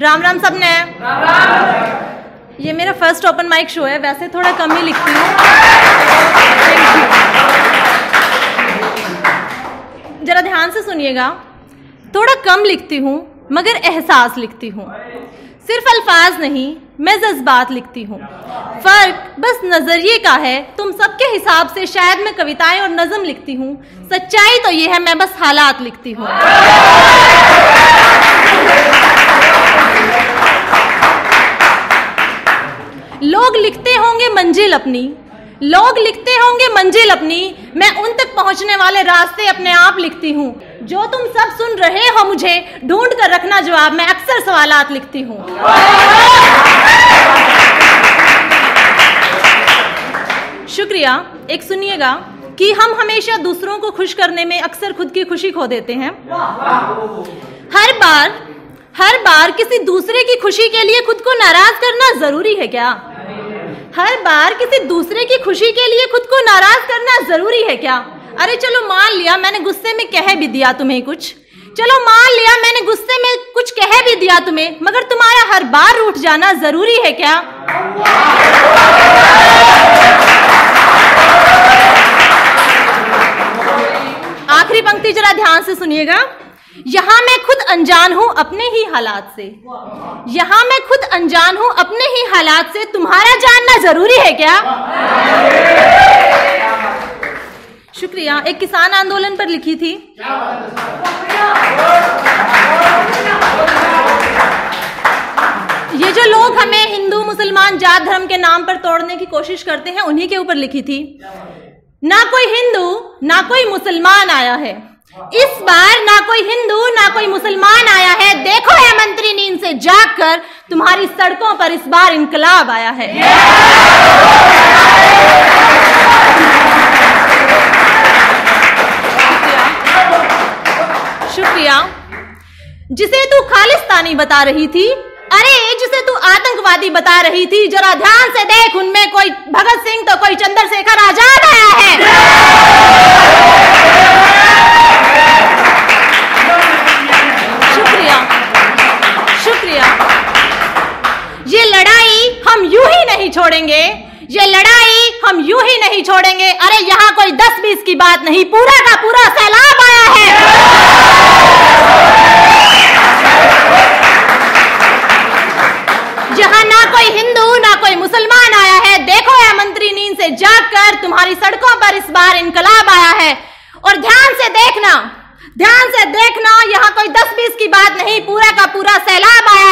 राम राम सबने ये मेरा फ़र्स्ट ओपन माइक शो है, वैसे थोड़ा कम ही लिखती हूँ। जरा ध्यान से सुनिएगा। थोड़ा कम लिखती हूँ, मगर एहसास लिखती हूँ। सिर्फ़ अल्फाज नहीं, मैं जज्बात लिखती हूँ। फ़र्क बस नज़रिए का है, तुम सबके हिसाब से शायद मैं कविताएँ और नज्म लिखती हूँ। सच्चाई तो ये है, मैं बस हालात लिखती हूँ। लोग लिखते होंगे मंजिल अपनी। लोग लिखते होंगे मंजिल अपनी। मैं उन तक पहुँचने वाले रास्ते अपने आप लिखती हूँ। जो तुम सब सुन रहे हो मुझे, ढूंढ कर रखना जवाब। मैं अक्सर सवालात लिखती हूँ। शुक्रिया। एक सुनिएगा कि हम हमेशा दूसरों को खुश करने में अक्सर खुद की खुशी खो देते हैं। हर बार हर बार किसी दूसरे की खुशी के लिए खुद को नाराज़ करना ज़रूरी है क्या? हर बार किसी दूसरे की खुशी के लिए खुद को नाराज़ करना ज़रूरी है क्या? अरे चलो मान लिया, मैंने गुस्से में कह भी दिया तुम्हें कुछ। चलो मान लिया, मैंने गुस्से में कुछ कह भी दिया तुम्हें, मगर तुम्हारा हर बार रूठ जाना ज़रूरी है क्या? आखिरी पंक्ति जरा ध्यान से सुनिएगा। यहाँ मैं खुद अनजान हूँ अपने ही हालात से। यहाँ मैं खुद अनजान हूँ अपने ही हालात से। तुम्हारा जानना ज़रूरी है क्या? शुक्रिया, एक किसान आंदोलन पर लिखी थी। ये जो लोग हमें हिंदू, मुसलमान, जात धर्म के नाम पर तोड़ने की कोशिश करते हैं, उन्हीं के ऊपर लिखी थी। ना कोई हिंदू, ना कोई मुसलमान आया है। इस बार ना कोई हिंदू, ना कोई मुसलमान आया है। देखो है मंत्री नींद से जागकर, तुम्हारी सड़कों पर इस बार इनकलाब आया है। शुक्रिया। जिसे तू खालिस्तानी बता रही थी, अरे, जिसे तू आतंकवादी बता रही थी, जरा ध्यान से देख, उनमें कोई भगत सिंह तो कोई चंद्रशेखर आज़ाद आया है। छोड़ेंगे। ये लड़ाई हम यूँ ही नहीं छोड़ेंगे। अरे यहाँ कोई दस बीस की बात नहीं, पूरा का पूरा सैलाब आया है। जहाँ ना कोई हिंदू, ना कोई मुसलमान आया है। देखो है मंत्री नींद से जागकर तुम्हारी सड़कों पर इस बार इनकलाब आया है। और ध्यान से देखना, ध्यान से देखना, यहाँ कोई दस बीस की बात नहीं, पूरा का पूरा सैलाब आया